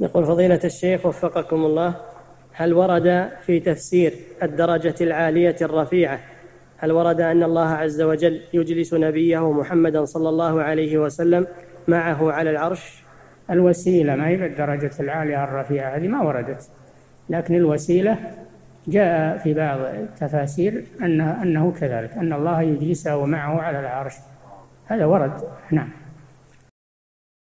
يقول فضيلة الشيخ وفقكم الله هل ورد في تفسير الدرجة العالية الرفيعة هل ورد أن الله عز وجل يجلس نبيه محمدا صلى الله عليه وسلم معه على العرش؟ الوسيلة ما هي بالدرجة العالية الرفيعة هذه ما وردت لكن الوسيلة جاء في بعض التفاسير أنه, أنه كذلك أن الله يجلسه معه على العرش هذا ورد نعم.